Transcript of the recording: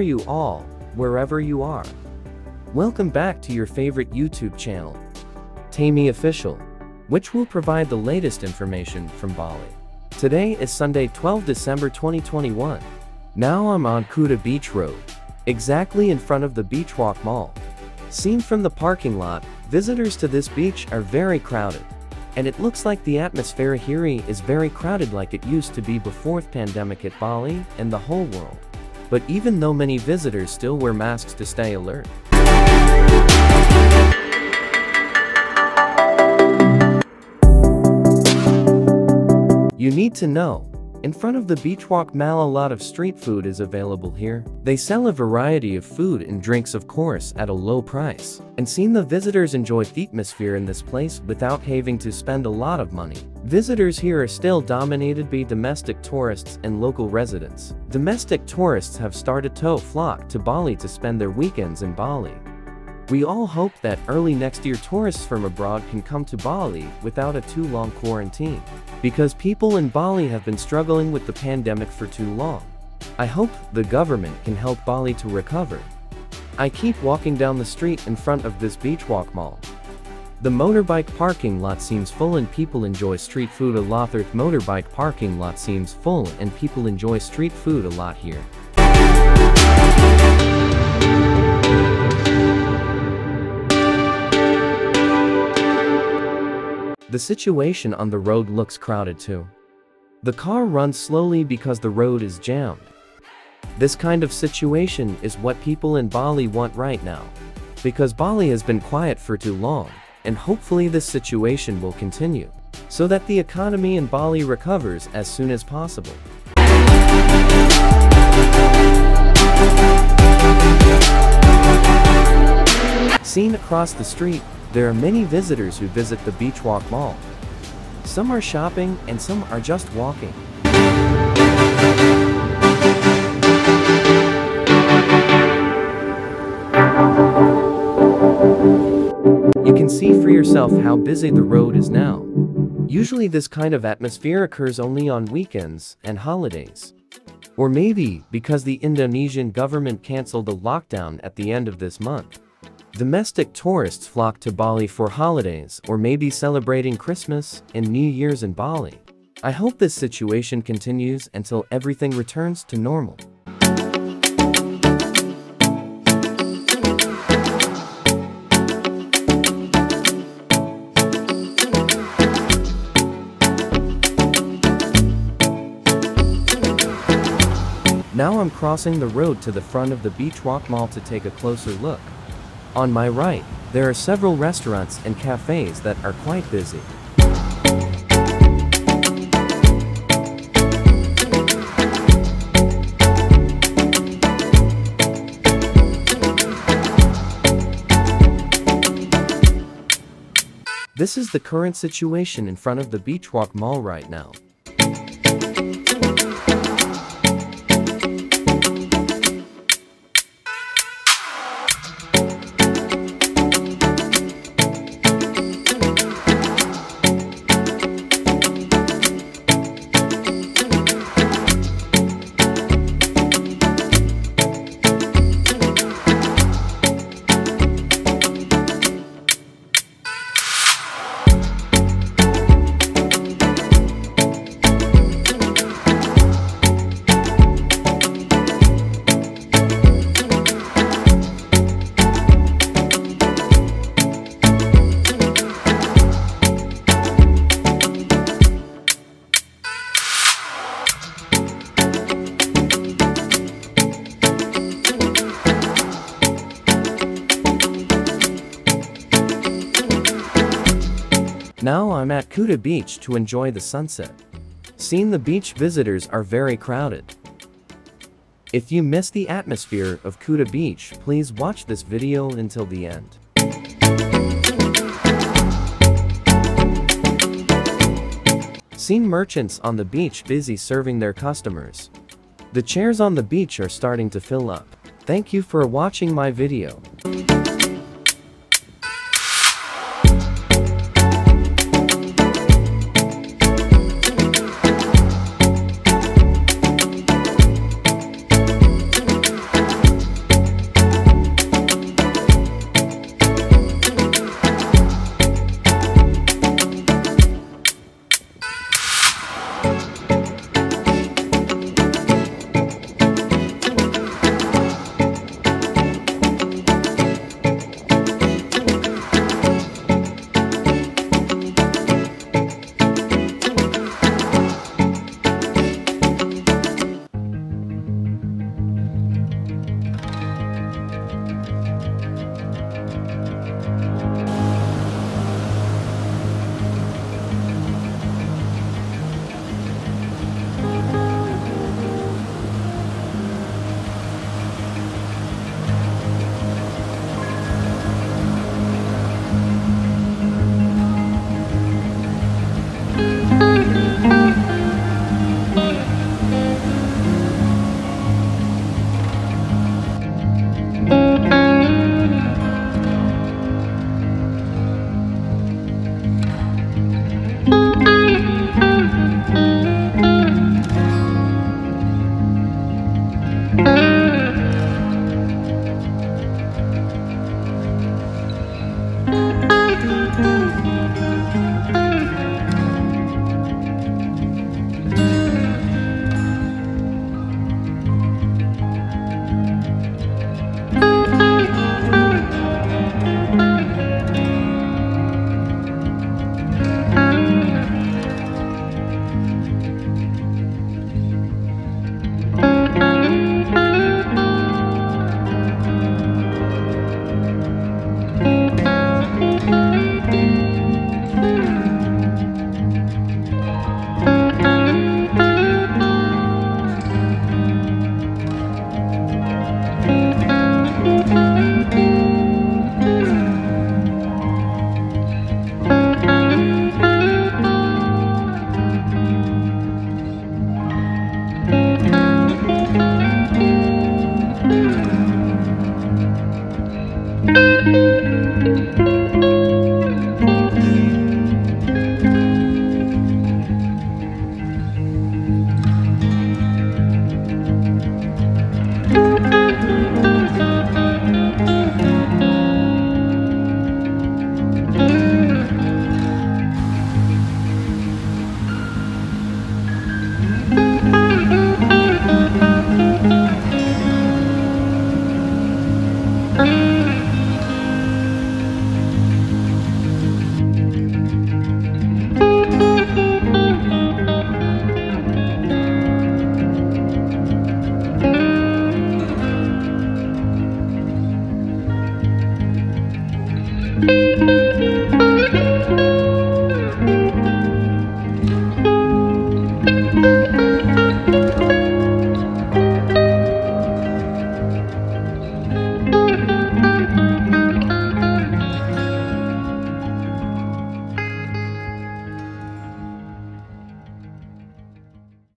you all, wherever you are. Welcome back to your favorite YouTube channel, Tamy Official, which will provide the latest information from Bali. Today is Sunday 12 December 2021. Now I'm on Kuta Beach Road, exactly in front of the Beachwalk Mall. Seen from the parking lot, visitors to this beach are very crowded. And it looks like the atmosphere here is very crowded like it used to be before the pandemic at Bali and the whole world. But even though many visitors still wear masks to stay alert. You need to know, in front of the Beachwalk Mall a lot of street food is available here. They sell a variety of food and drinks of course at a low price. And seen the visitors enjoy the atmosphere in this place without having to spend a lot of money. Visitors here are still dominated by domestic tourists and local residents. Domestic tourists have started to flock to Bali to spend their weekends in Bali. We all hope that early next year tourists from abroad can come to Bali without a too long quarantine. Because people in Bali have been struggling with the pandemic for too long. I hope the government can help Bali to recover. I keep walking down the street in front of this beachwalk mall. The motorbike parking lot seems full and people enjoy street food a lot. The motorbike parking lot seems full and people enjoy street food a lot here. The situation on the road looks crowded too. The car runs slowly because the road is jammed. This kind of situation is what people in Bali want right now. Because Bali has been quiet for too long, and hopefully this situation will continue, so that the economy in Bali recovers as soon as possible. Seen across the street, there are many visitors who visit the Beachwalk Mall. Some are shopping and some are just walking. See for yourself how busy the road is now. Usually this kind of atmosphere occurs only on weekends and holidays. Or maybe because the Indonesian government cancelled the lockdown at the end of this month. Domestic tourists flock to Bali for holidays or maybe celebrating Christmas and New Year's in Bali. I hope this situation continues until everything returns to normal. Now I'm crossing the road to the front of the Beachwalk Mall to take a closer look. On my right, there are several restaurants and cafes that are quite busy. This is the current situation in front of the Beachwalk Mall right now. Now I'm at Kuta Beach to enjoy the sunset. Seen the beach visitors are very crowded. If you miss the atmosphere of Kuta Beach, please watch this video until the end. Seen merchants on the beach busy serving their customers. The chairs on the beach are starting to fill up. Thank you for watching my video.